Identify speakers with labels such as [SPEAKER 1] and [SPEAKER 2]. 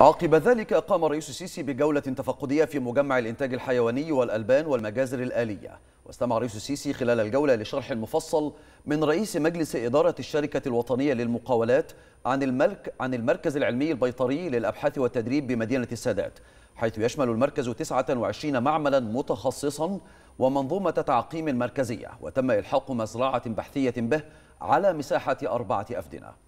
[SPEAKER 1] عقب ذلك قام الرئيس السيسي بجولة تفقدية في مجمع الإنتاج الحيواني والألبان والمجازر الآلية. واستمع الرئيس السيسي خلال الجولة لشرح مفصل من رئيس مجلس إدارة الشركة الوطنية للمقاولات عن الملك عن المركز العلمي البيطري للأبحاث والتدريب بمدينة السادات حيث يشمل المركز 29 معملا متخصصا ومنظومة تعقيم مركزية وتم إلحاق مزرعة بحثية به على مساحة أربعة أفدنة.